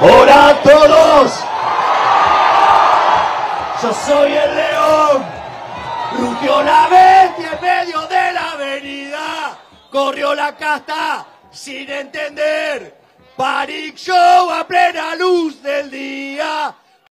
Hola a todos. Yo soy el león. Rugió la bestia en medio de la avenida. Corrió la casta sin entender. Panic Show a plena luz del día.